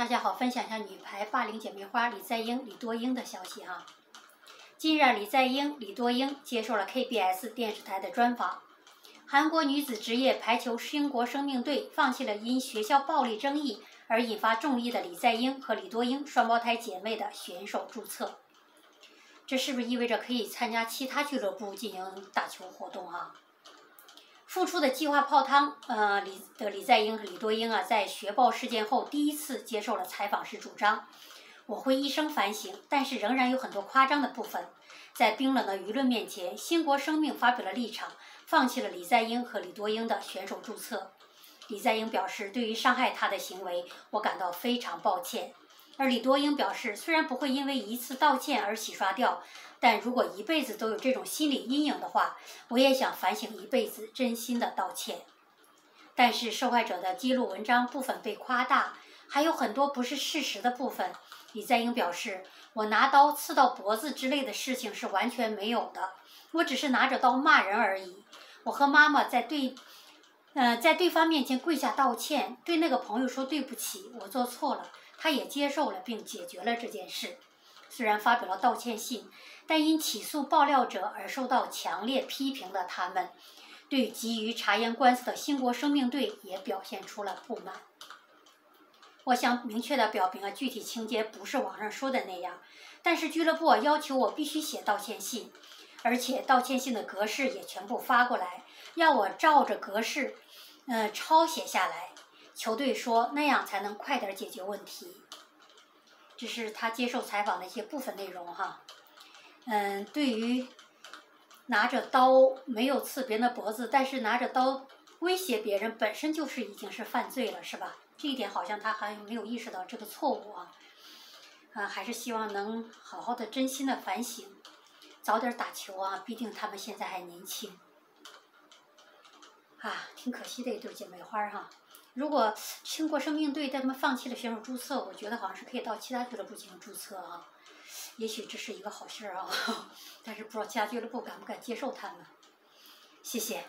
大家好，分享一下女排霸凌姐妹花李在英、李多英的消息哈。近日，李在英、李多英接受了 KBS 电视台的专访。韩国女子职业排球兴国生命队放弃了因学校暴力争议而引发众议的李在英和李多英双胞胎姐妹的选手注册。这是不是意味着可以参加其他俱乐部进行打球活动啊？复出的计划泡汤，呃，李的李在英和李多英啊，在学报事件后第一次接受了采访时主张，我会一生反省，但是仍然有很多夸张的部分。在冰冷的舆论面前，兴国生命发表了立场，放弃了李在英和李多英的选手注册。李在英表示，对于伤害他的行为，我感到非常抱歉。而李多英表示，虽然不会因为一次道歉而洗刷掉，但如果一辈子都有这种心理阴影的话，我也想反省一辈子，真心的道歉。但是受害者的记录文章部分被夸大，还有很多不是事实的部分。李在英表示，我拿刀刺到脖子之类的事情是完全没有的，我只是拿着刀骂人而已。我和妈妈在对，呃，在对方面前跪下道歉，对那个朋友说对不起，我做错了。他也接受了并解决了这件事，虽然发表了道歉信，但因起诉爆料者而受到强烈批评的他们，对急于察言观色的兴国生命队也表现出了不满。我想明确的表明啊，具体情节不是网上说的那样，但是俱乐部要求我必须写道歉信，而且道歉信的格式也全部发过来，要我照着格式，呃，抄写下来。球队说那样才能快点解决问题。这是他接受采访的一些部分内容哈。嗯，对于拿着刀没有刺别人的脖子，但是拿着刀威胁别人，本身就是已经是犯罪了，是吧？这一点好像他还没有意识到这个错误啊。啊，还是希望能好好的、真心的反省，早点打球啊！毕竟他们现在还年轻。啊，挺可惜的一对姐妹花哈。如果经过生命队他们放弃了选手注册，我觉得好像是可以到其他俱乐部进行注册啊，也许这是一个好事儿啊，但是不知道其他俱乐部敢不敢接受他们。谢谢。